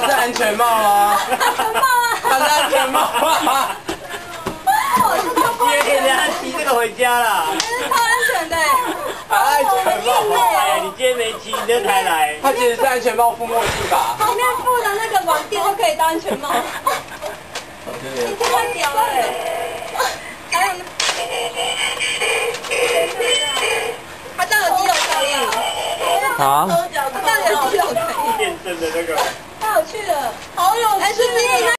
它是安全帽吗？它是安全帽啊！今天人家骑这个回家了。超安全的，它安全帽。哎呀，你今天没骑，你这才来。他其实是安全帽附墨镜吧？旁边附的那个网垫都可以当安全帽，你这太屌了哎！还有呢，他这耳机有可以，啊？他这耳机有可以，变身的那个。太有趣了，好有趣！哎，是不是？